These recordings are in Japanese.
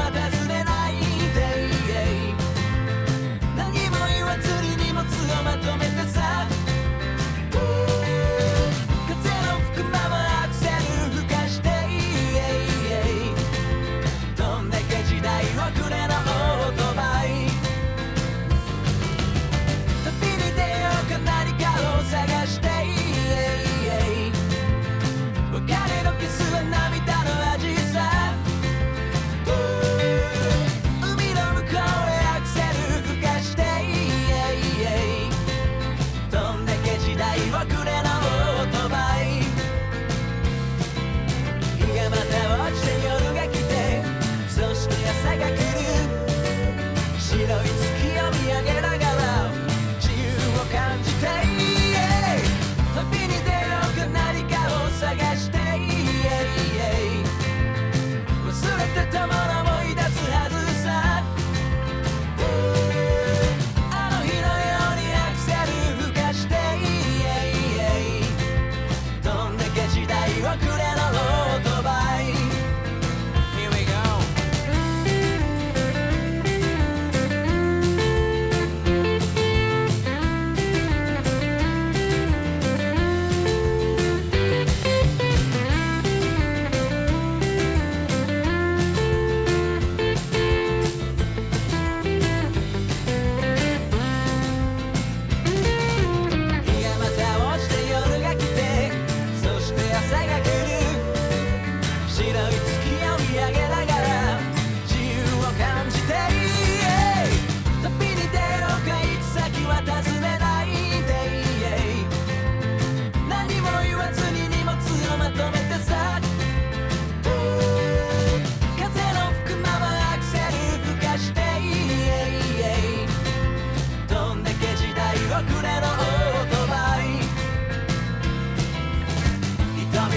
my best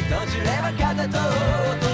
閉じれば片と音